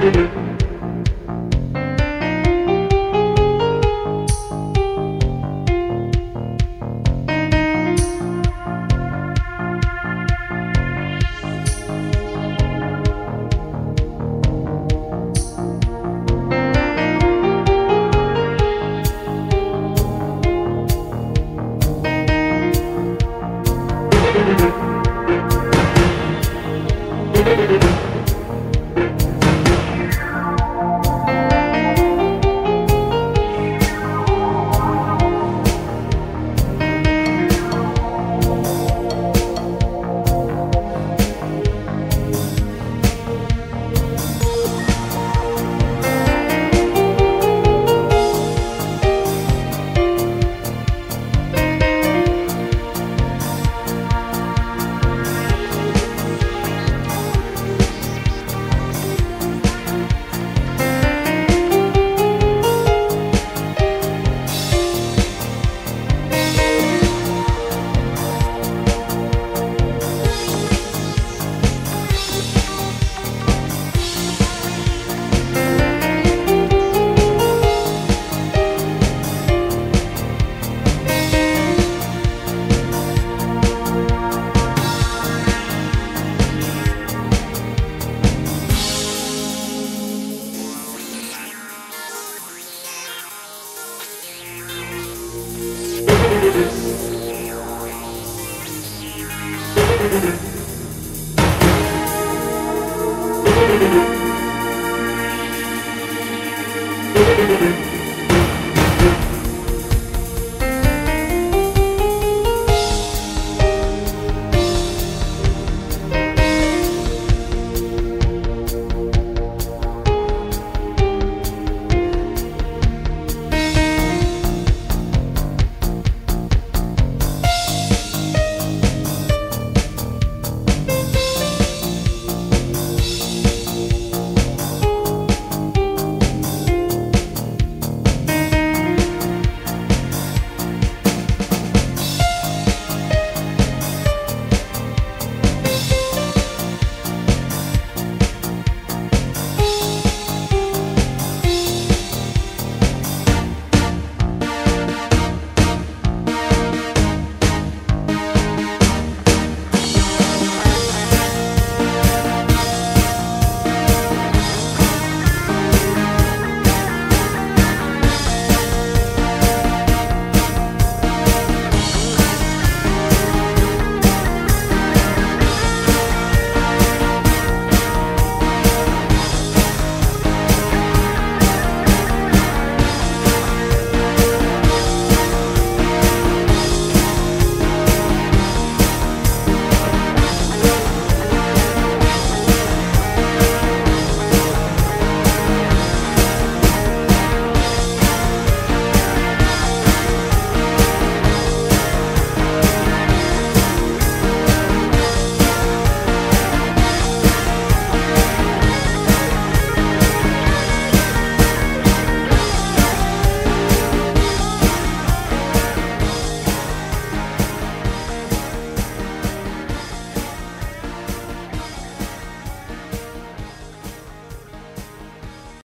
Música